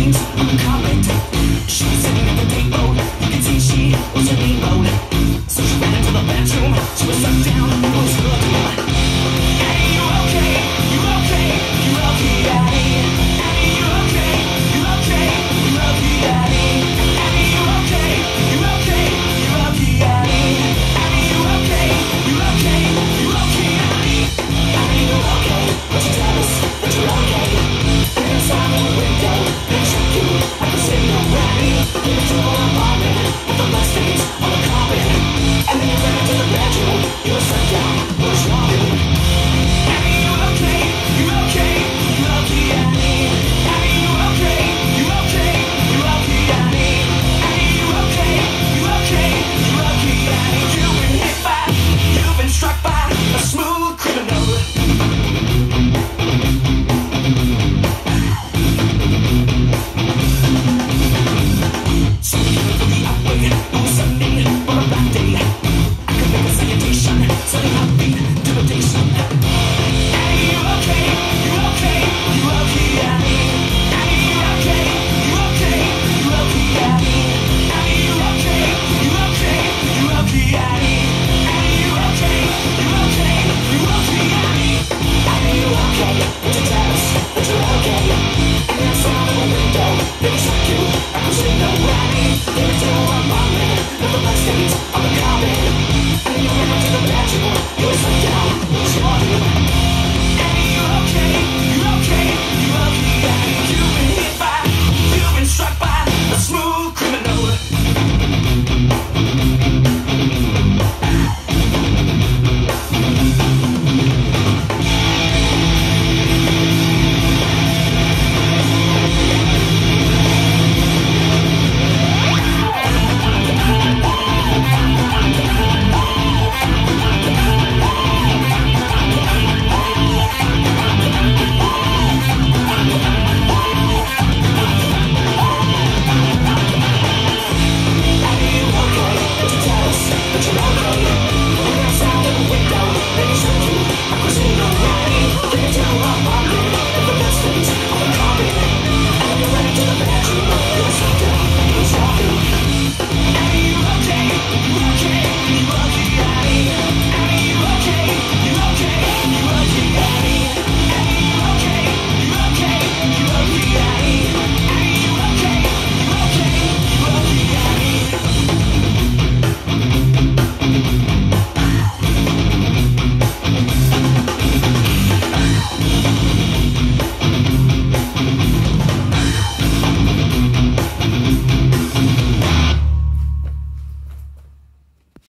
i'm can comment She's sitting at the table, you can see she was a rainbow